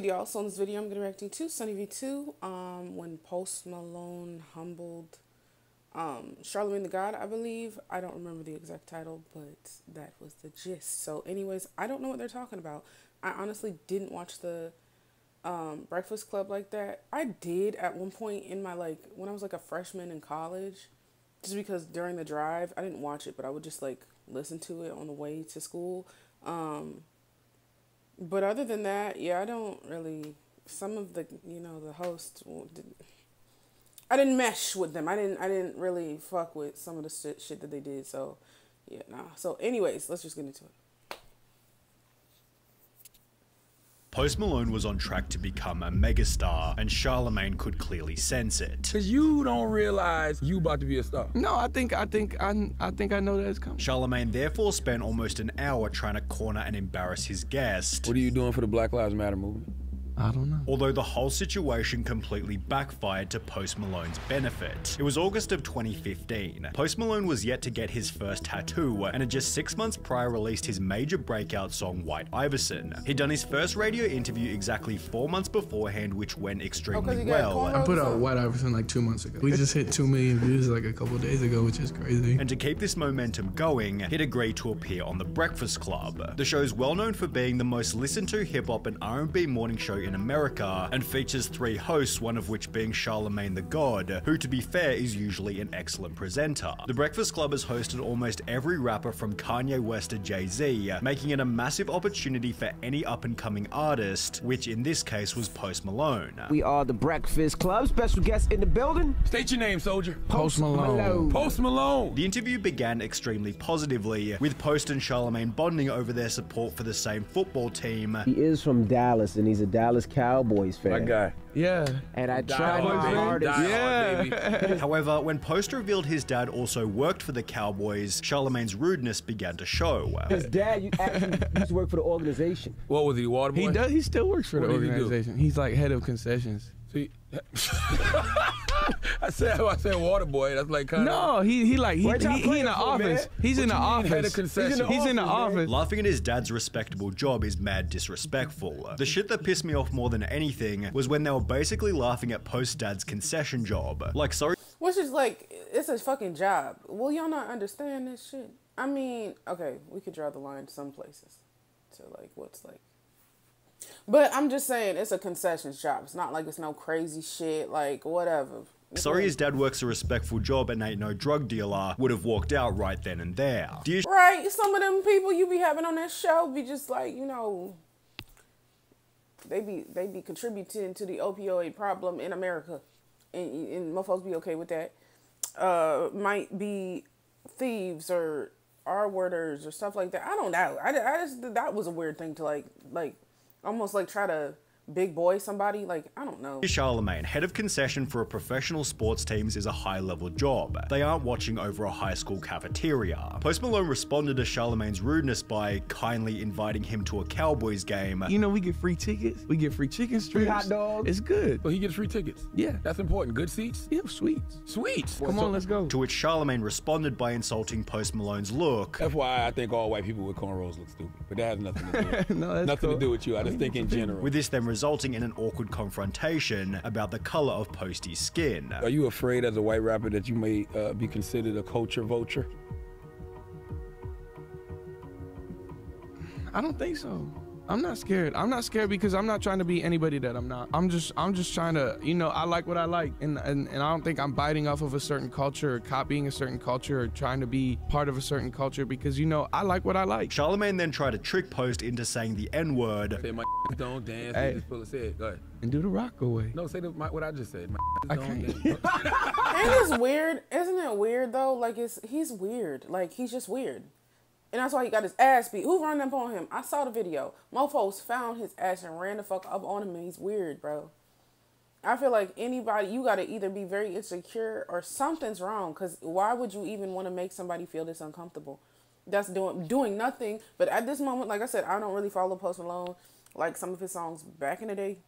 good, y'all? So in this video, I'm going to be reacting to Sunny V2 um, when Post Malone humbled um, Charlemagne the God, I believe. I don't remember the exact title, but that was the gist. So anyways, I don't know what they're talking about. I honestly didn't watch the um, Breakfast Club like that. I did at one point in my, like, when I was like a freshman in college, just because during the drive, I didn't watch it, but I would just like listen to it on the way to school. Um, but other than that, yeah, I don't really. Some of the you know the hosts, I didn't mesh with them. I didn't I didn't really fuck with some of the shit, shit that they did. So yeah, nah. So anyways, let's just get into it. Post Malone was on track to become a megastar, and Charlemagne could clearly sense it. Cause you don't realize you about to be a star. No, I think I think I I think I know that it's coming. Charlemagne therefore spent almost an hour trying to corner and embarrass his guest. What are you doing for the Black Lives Matter movement? I don't know. Although the whole situation completely backfired to Post Malone's benefit. It was August of 2015. Post Malone was yet to get his first tattoo and had just six months prior released his major breakout song White Iverson. He'd done his first radio interview exactly four months beforehand, which went extremely oh, well. I put out White Iverson like two months ago. We just hit two million views like a couple days ago, which is crazy. And to keep this momentum going, he'd agreed to appear on The Breakfast Club. The show is well known for being the most listened to hip hop and R&B morning show in America and features three hosts, one of which being Charlemagne the God, who to be fair is usually an excellent presenter. The Breakfast Club has hosted almost every rapper from Kanye West to Jay-Z, making it a massive opportunity for any up and coming artist, which in this case was Post Malone. We are the Breakfast Club, special guest in the building. State your name, soldier. Post Malone. Malone. Post Malone. The interview began extremely positively, with Post and Charlemagne bonding over their support for the same football team. He is from Dallas and he's a Dallas Cowboys fan. My guy. Yeah. And I tried my hardest. Yeah. However, when Post revealed his dad also worked for the Cowboys, Charlemagne's rudeness began to show. His dad actually used to work for the organization. What was he, water boy? He does. He still works for What the did he organization. He's like head of concessions. See, I said I said water boy. That's like kind of. No, he he like he, What he, he in the playing for, man? office. He's What in the you mean, head office. He's in the office, man. office. Laughing at his dad's respectable job is mad disrespectful. The shit that pissed me off more than anything was when they were basically laughing at Post Dad's concession job. Like, sorry Which is like, it's a fucking job. Will y'all not understand this shit? I mean, okay, we could draw the line some places to like what's like. But I'm just saying, it's a concession shop. It's not like it's no crazy shit, like whatever. sorry his dad works a respectful job and ain't no drug dealer, would have walked out right then and there. Right, some of them people you be having on that show be just like, you know, they be they be contributing to the opioid problem in America, and, and motherfuckers be okay with that. Uh, might be thieves or R worders or stuff like that. I don't know. I, I just that was a weird thing to like like almost like try to big boy somebody. Like I don't know. Charlemagne, head of concession for a professional sports teams is a high level job. They aren't watching over a high school cafeteria. Post Malone responded to Charlemagne's rudeness by kindly inviting him to a Cowboys game. You know, we get free tickets. We get free chicken strips. free hot dogs. It's good. So he gets free tickets. Yeah. That's important. Good seats. Yeah, sweets. Sweet. Come on, let's go. To which Charlemagne responded by insulting Post Malone's look. FYI, I think all white people with cornrows look stupid, but that has nothing to do. With, No, nothing cool. to do with you. I just think in general. With this then resulting in an awkward confrontation about the color of Posty's skin. Are you afraid as a white rapper that you may uh, be considered a culture vulture? I don't think so. I'm not scared. I'm not scared because I'm not trying to be anybody that I'm not. I'm just I'm just trying to, you know, I like what I like and and, and I don't think I'm biting off of a certain culture or copying a certain culture or trying to be part of a certain culture because you know, I like what I like. Charlemagne then tried to trick Post into saying the N word. Say my don't dance. Hey. Hey. Just pull a say. Go ahead. And do the rock away. No, say the, my, what I just said. My I don't can't. dance. And it's weird, isn't it weird though? Like it's he's weird. Like he's just weird. And that's why he got his ass beat. Who run up on him? I saw the video. Mofos found his ass and ran the fuck up on him and he's weird, bro. I feel like anybody you gotta either be very insecure or something's wrong. Cause why would you even want to make somebody feel this uncomfortable? That's doing doing nothing. But at this moment, like I said, I don't really follow Post Malone like some of his songs back in the day.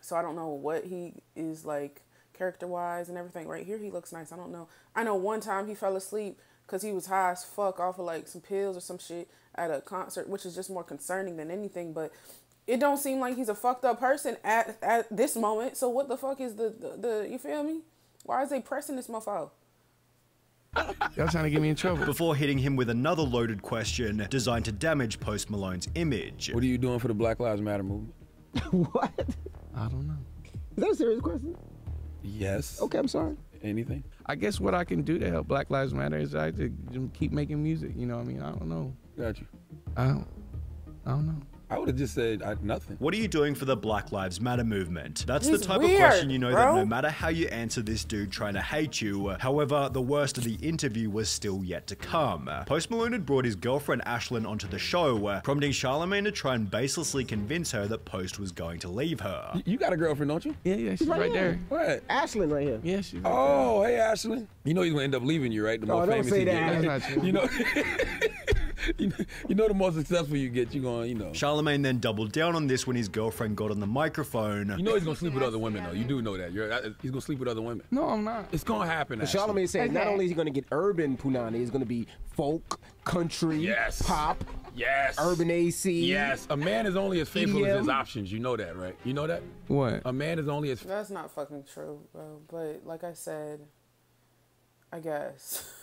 So I don't know what he is like character wise and everything. Right here, he looks nice. I don't know. I know one time he fell asleep because he was high as fuck off of like some pills or some shit at a concert, which is just more concerning than anything. But it don't seem like he's a fucked up person at at this moment. So what the fuck is the the, the you feel me? Why is they pressing this motherfucker? Y'all trying to get me in trouble. Before hitting him with another loaded question designed to damage Post Malone's image. What are you doing for the Black Lives Matter movement? what? I don't know. Is that a serious question? Yes. Okay, I'm sorry. Anything? I guess what I can do to help Black Lives Matter is I to keep making music. You know what I mean? I don't know. Got you. I don't. I don't know. I would have just said I, nothing. What are you doing for the Black Lives Matter movement? That's He's the type weird, of question you know that no matter how you answer this dude trying to hate you, however, the worst of the interview was still yet to come. Post Malone had brought his girlfriend Ashlyn onto the show, prompting Charlemagne to try and baselessly convince her that Post was going to leave her. You got a girlfriend, don't you? Yeah, yeah, she's right, right there. here. What? Ashlyn right here. Yeah, she's right Oh, hey Ashlyn. You know he's gonna end up leaving you, right? The oh, more Oh, don't famous say you that. get. That's not true. You know, you know, you know, the more successful you get, you're going, to you know. Charlemagne then doubled down on this when his girlfriend got on the microphone. You know he's gonna sleep with other women, though. You do know that. You're, uh, he's gonna sleep with other women. No, I'm not. It's gonna happen. But Ashlyn. Charlemagne said not only is he going to get urban Punani, he's going to be folk, country, Yes. pop, Yes. urban AC. Yes. A man is only as faithful as his options. You know that, right? You know that. What? A man is only as. That's not fucking true, bro. But like I said, I guess.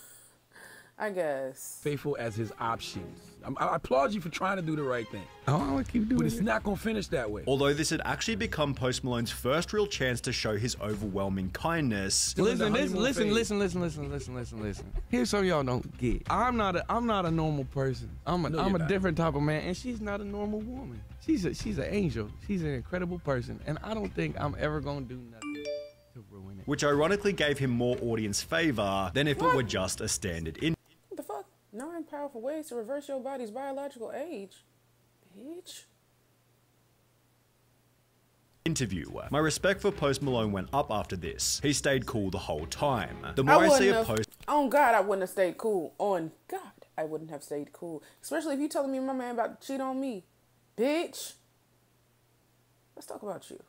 I guess. faithful as his options. I'm, I applaud you for trying to do the right thing, Oh, I'm gonna keep doing but it's it. not gonna finish that way. Although this had actually become Post Malone's first real chance to show his overwhelming kindness, Still in the Listen, listen, listen, listen, listen, listen, listen, listen, listen. Here's something y'all don't get. I'm not a, I'm not a normal person. I'm a, No, am a not. different type of man, and she's not a normal woman. She's a, she's an angel. She's an incredible person, and I don't think I'm ever gonna do nothing to ruin it. which ironically gave him more audience favor than if it were just a standard in- What the fuck? Powerful ways to reverse your body's biological age. Bitch. interview. My respect for Post Malone went up after this. He stayed cool the whole time. The more I, wouldn't see a have, post On God, I wouldn't have stayed cool. On God, I wouldn't have stayed cool. Especially if you telling me my man about to cheat on me. Bitch. Let's talk about you.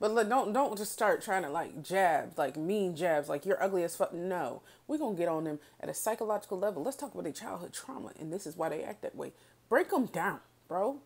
But look, don't don't just start trying to like jab, like mean jabs, like you're ugly as fuck. No, we're gonna get on them at a psychological level. Let's talk about their childhood trauma, and this is why they act that way. Break them down, bro.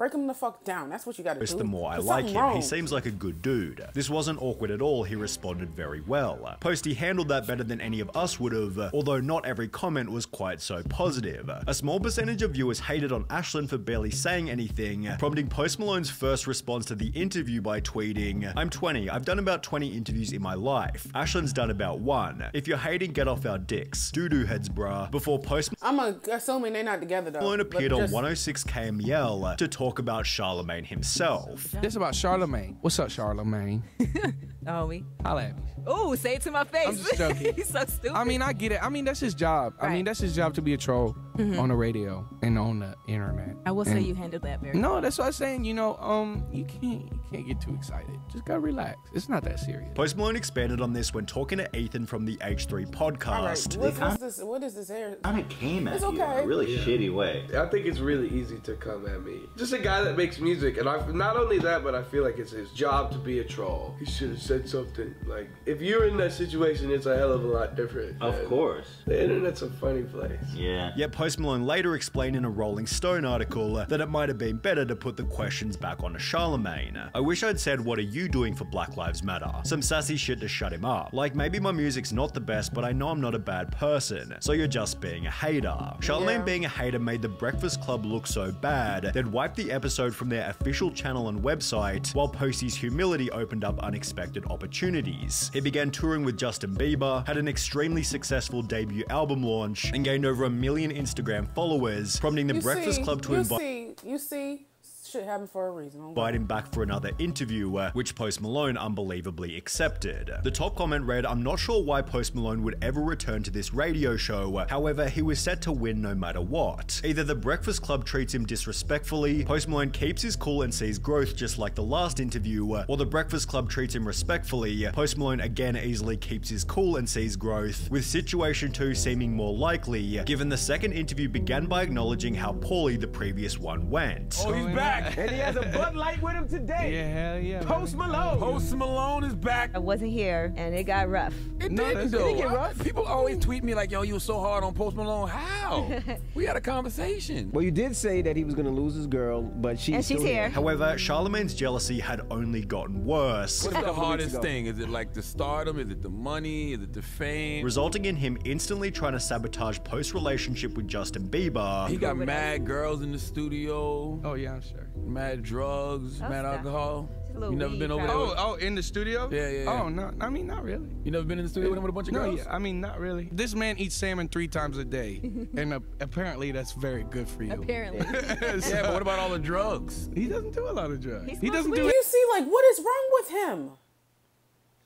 Break him the fuck down. That's what you got to do. the more I There's like him. He seems like a good dude. This wasn't awkward at all. He responded very well. Posty handled that better than any of us would have, although not every comment was quite so positive. A small percentage of viewers hated on Ashlyn for barely saying anything, prompting Post Malone's first response to the interview by tweeting, I'm 20. I've done about 20 interviews in my life. Ashlyn's done about one. If you're hating, get off our dicks. Doo-doo heads, bruh. Before Post I'm assuming they're not together though. Malone appeared on 106 KMEL to talk about Charlemagne himself. This about Charlemagne. What's up, Charlemagne? Oh, me. Holla at me. Ooh, say it to my face. I'm just joking. He's so stupid. I mean, I get it. I mean, that's his job. I mean, that's his job to be a troll on the radio and on the internet. I will say you handled that very No, that's what I'm saying. You know, um, you can't you can't get too excited. Just gotta relax. It's not that serious. Post Malone expanded on this when talking to Ethan from the H3 All right, podcast. what's, what's this? What is this air? kind of came at It's you in a really shitty way. I think it's really easy to come at me. Just a guy that makes music, and I not only that, but I feel like it's his job to be a troll. He should have said something like, "If you're in that situation, it's a hell of a lot different." Of And course. the internet's a funny place. Yeah. Yet Post Malone later explained in a Rolling Stone article uh, that it might have been better to put the questions back onto Charlemagne. I wish I'd said, What are you doing for Black Lives Matter? Some sassy shit to shut him up. Like, maybe my music's not the best, but I know I'm not a bad person, so you're just being a hater. Charlemagne Yeah. being a hater made the Breakfast Club look so bad, they'd wiped the episode from their official channel and website, while Posty's humility opened up unexpected opportunities. He began touring with Justin Bieber, had an extremely successful debut album launch, and gained over a million Instagram followers, prompting the You Breakfast see, Club to you see, you see, shit happened for a reason. Invite him back for another interview, uh, which Post Malone unbelievably accepted. The top comment read, I'm not sure why Post Malone would ever return to this radio show, however, he was set to win no matter what. Either the Breakfast Club treats him disrespectfully, Post Malone keeps his cool and sees growth just like the last interview, uh, or the Breakfast Club treats him respectfully, Post Malone again easily keeps his cool and sees growth, with situation 2 seeming more likely, given the second interview began by acknowledging how poorly the previous one went. Oh, he's back. Back. And he has a Bud Light with him today. Yeah, hell yeah. Post Malone. Post Malone is back. I wasn't here, and it got rough. It No, didn't though. It didn't get rough. People always tweet me like, "Yo, you were so hard on Post Malone." How? we had a conversation. Well, you did say that he was gonna lose his girl, but she's And she's still here. However, Charlemagne's jealousy had only gotten worse, What's the hardest thing? Is it like the stardom? Is it the money? Is it the fame? resulting in him instantly trying to sabotage Post's relationship with Justin Bieber. he got mad girls in the studio, Oh yeah, I'm sure. Mad drugs, Oh, mad stop. alcohol. Just a little You never weed been over there? probably. Oh, oh, in the studio? Yeah, yeah, yeah. Oh no, I mean not really. You never been in the studio with him with a bunch of No, girls? yeah, I mean not really. This man eats salmon three times a day, and uh, apparently that's very good for you. Apparently. Yeah, but what about all the drugs? He doesn't do a lot of drugs. He He doesn't weed. do Do it. you see, like, what is wrong with him?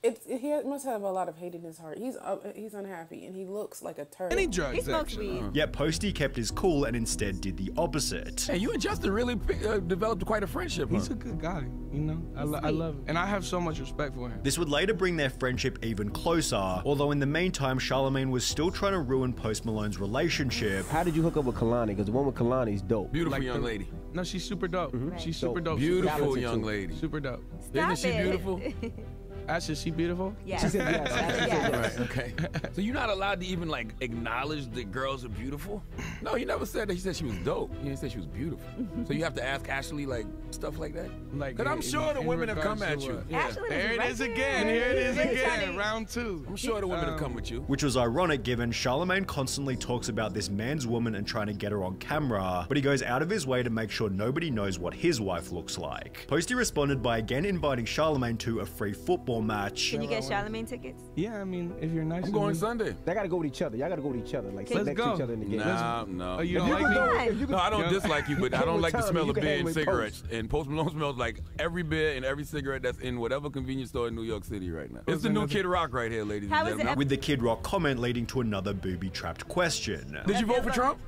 It, it- he must have a lot of hate in his heart. He's uh, he's unhappy and he looks like a turd. Any drugs? he smokes actually. weed. Yet Posty kept his cool and instead did the opposite. Hey, you and Justin really uh, developed quite a friendship. He's huh? a good guy, you know. I, lo- I love him, and I have so much respect for him. This would later bring their friendship even closer, although in the meantime, Charlemagne was still trying to ruin Post Malone's relationship. How did you hook up with Kehlani? Because the one with Kehlani is dope. Beautiful Like young the- lady. No, she's super dope. She's super Dope. dope. Beautiful talented, young lady. Super dope. Stop Isn't she it. beautiful? Asha, she beautiful? Yes. She said yes. Said Yes. yes. Right, okay. so you're not allowed to even like acknowledge that girls are beautiful? No, you never said that. He said she was dope. You didn't say she was beautiful. so you have to ask Ashley like stuff like that? Like, Because I'm in- sure the in women have come at you. what? Yeah. Ashley There it right is there. again. Here it is again. Round two. I'm sure the women have Um, come with you. Which was ironic given Charlemagne constantly talks about this man's woman and trying to get her on camera, but he goes out of his way to make sure nobody knows what his wife looks like. Posty responded by again inviting Charlemagne to a free football match. Can you get Charlemagne tickets? Yeah, I mean, if you're nice. I'm going me- Sunday. They gotta go with each other. Y'all gotta go with each other. Like sit Let's next to go. each other in the game. Nah, no. Oh, you If don't you like me? go, if you could, No, I don't dislike you, but I don't like the smell of can beer and with cigarettes. And Post Malone smells like every beer and every cigarette that's in whatever convenience store in New York City right now. It's the new Kid Rock right here, ladies How and is it. With the Kid Rock comment leading to another booby trapped question. Did you vote for Trump?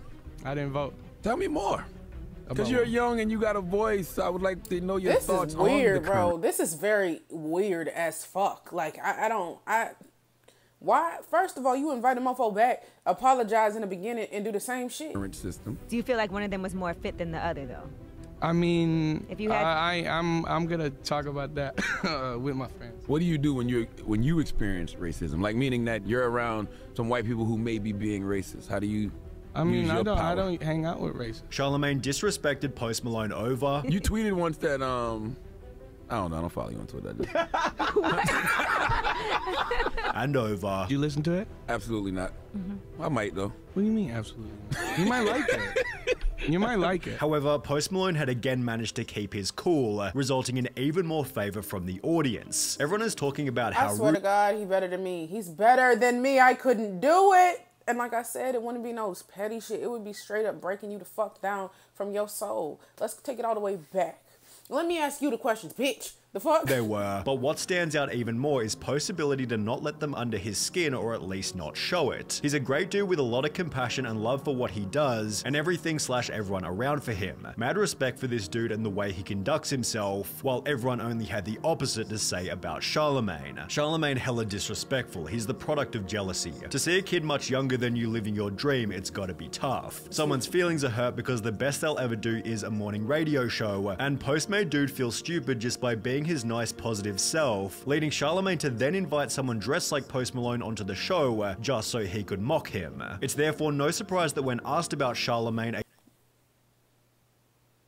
I didn't vote. Tell me more. Because you're young and you got a voice. I would like to know your This thoughts is weird, on the bro. current- This is very weird as fuck. Like I, I don't I why first of all you invite a mofo back, apologize in the beginning and do the same shit. current system. Do you feel like one of them was more fit than the other, though? I mean, If you had- I, I, I'm, I'm gonna talk about that uh, with my friends. What do you do when you when you experience racism? Like meaning that you're around some white people who may be being racist. How do you? I mean, use I don't, I don't hang out with racists. Charlemagne disrespected Post Malone over You tweeted once that um. I don't know. I don't follow you on Twitter. I just- and over. Did you listen to it? absolutely not. Mm-hmm. I might though. What do you mean, absolutely? not? You might like it. You might like it. However, Post Malone had again managed to keep his cool, resulting in even more favor from the audience. Everyone is talking about how I swear to God, he better than me. He's better than me. I couldn't do it. And like I said, it wouldn't be no petty shit. It would be straight up breaking you the fuck down from your soul. Let's take it all the way back. Let me ask you the questions, bitch. The fuck? they were. But what stands out even more is Post's ability to not let them under his skin or at least not show it. He's a great dude with a lot of compassion and love for what he does and everything slash everyone around for him. Mad respect for this dude and the way he conducts himself, while everyone only had the opposite to say about Charlemagne. Charlemagne hella disrespectful, he's the product of jealousy. To see a kid much younger than you living your dream, it's gotta be tough. Someone's feelings are hurt because the best they'll ever do is a morning radio show, and Post made dude feel stupid just by being his nice positive self, leading Charlemagne to then invite someone dressed like Post Malone onto the show uh, just so he could mock him. It's therefore no surprise that when asked about Charlemagne,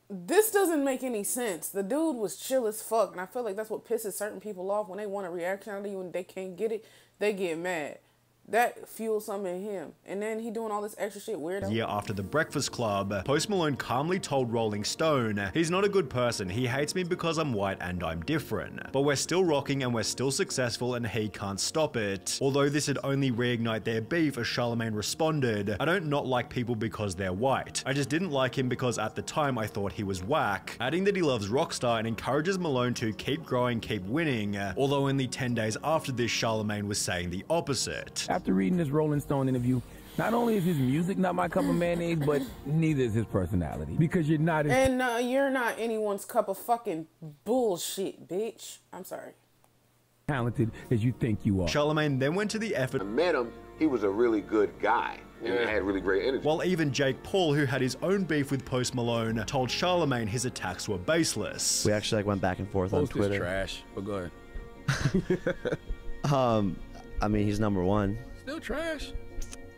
this doesn't make any sense. The dude was chill as fuck, and I feel like that's what pisses certain people off when they want a reaction out of you and they can't get it. They get mad. That fuels something in him, and then he doing all this extra shit weirdo. year after the Breakfast Club, Post Malone calmly told Rolling Stone, He's not a good person, he hates me because I'm white and I'm different. But we're still rocking and we're still successful and he can't stop it. Although this would only reignite their beef as Charlemagne responded, I don't not like people because they're white. I just didn't like him because at the time I thought he was whack. Adding that he loves Rockstar and encourages Malone to keep growing, keep winning, although only 10 days after this Charlemagne was saying the opposite. After reading this Rolling Stone interview, not only is his music not my cup of mayonnaise, but neither is his personality. Because you're not as And uh, you're not anyone's cup of fucking bullshit, bitch. I'm sorry. talented as you think you are. Charlemagne then went to the effort. I met him. He was a really good guy and Yeah. had really great energy. While even Jake Paul, who had his own beef with Post Malone, told Charlemagne his attacks were baseless. We actually like went back and forth on Post is Twitter. trash, but go ahead. Um, I mean, he's number one. Still trash.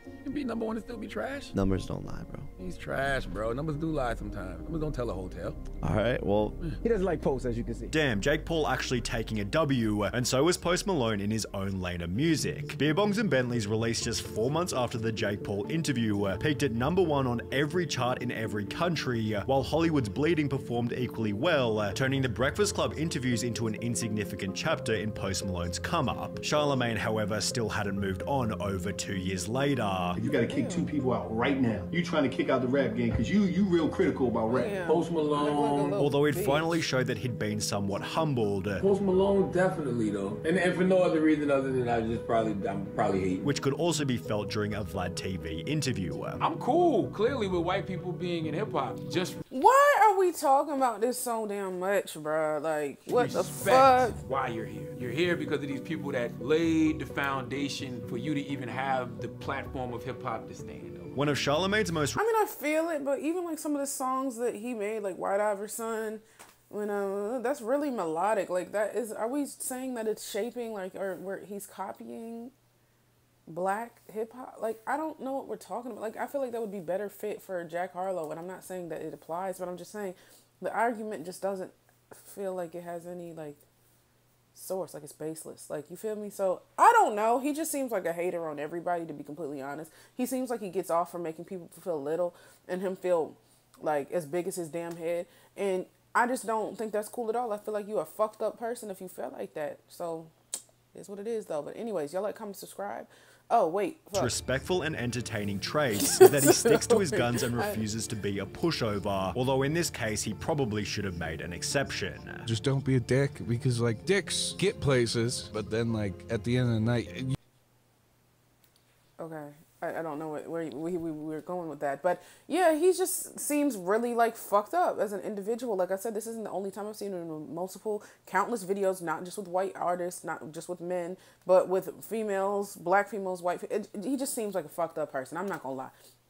You can be number one and still be trash. Numbers don't lie, bro. He's trash, bro. Numbers do lie sometimes. Numbers don't tell a whole tale. All right, well, He doesn't like posts, as you can see. Damn, Jake Paul actually taking a W, and so was Post Malone in his own lane of music. Beer Bongs and Bentleys released just four months after the Jake Paul interview, uh, peaked at number one on every chart in every country, uh, while Hollywood's Bleeding performed equally well, uh, turning the Breakfast Club interviews into an insignificant chapter in Post Malone's come up. Charlemagne, however, still hadn't moved on over two years later. You gotta kick two people out right now. You trying to kick out the rap game because you you real critical about rap. Yeah. Post Malone. Although it finally showed that he'd been somewhat humbled, Post Malone, definitely though, and, and for no other reason other than I just probably I'm probably hate. which could also be felt during a Vlad TV interview. I'm cool, clearly, with white people being in hip hop. Just Why are we talking about this so damn much, bruh? Like, what the fuck? why you're here. You're here because of these people that laid the foundation for you to even have the platform of hip hop to stand on. One of Charlemagne's most I mean, I feel it, but even like some of the songs that he made, like White Iverson, when uh, that's really melodic. Like that is, are we saying that it's shaping like, or where he's copying black hip hop? Like I don't know what we're talking about. Like I feel like that would be better fit for Jack Harlow, and I'm not saying that it applies, but I'm just saying the argument just doesn't feel like it has any like source like it's baseless. Like you feel me? So i don't know. He just seems like a hater on everybody to be completely honest. He seems like he gets off from making people feel little and him feel like as big as his damn head. And i just don't think that's cool at all. I feel like you a fucked up person if you feel like that. So it's what it is though. But anyways y'all like comment subscribe oh wait fuck. respectful and entertaining traits is that he sticks to his guns and refuses to be a pushover, although in this case he probably should have made an exception. Just don't be a dick because like dicks get places, but then like at the end of the night, you Okay. I, I don't know where we, we, we were going with that. But yeah, he just seems really like fucked up as an individual. Like I said, this isn't the only time I've seen him in multiple, countless videos, not just with white artists, not just with men, but with females, black females, white. It, he just seems like a fucked up person. I'm not to lie.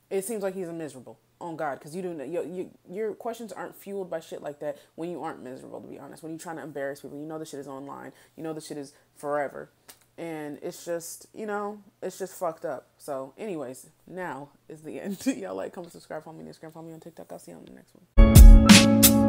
It seems like he's a miserable. On God, because you do know your, your your questions aren't fueled by shit like that when you aren't miserable. To be honest, when you're trying to embarrass people, you know the shit is online. You know the shit is forever and it's just you know it's just fucked up. So anyways now is the end. Y'all like comment subscribe follow me on instagram follow me on tiktok. I'll see you on the next one